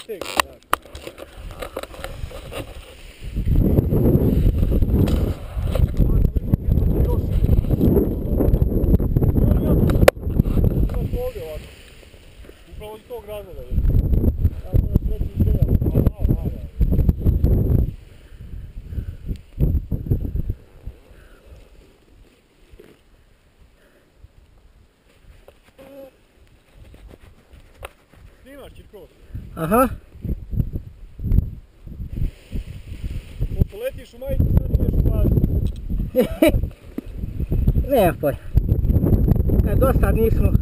手が長くなる。Ti kos. Aha, Pošto letiš u majicu, sad ideš u bazu. nema pojma. E, do sad nismo.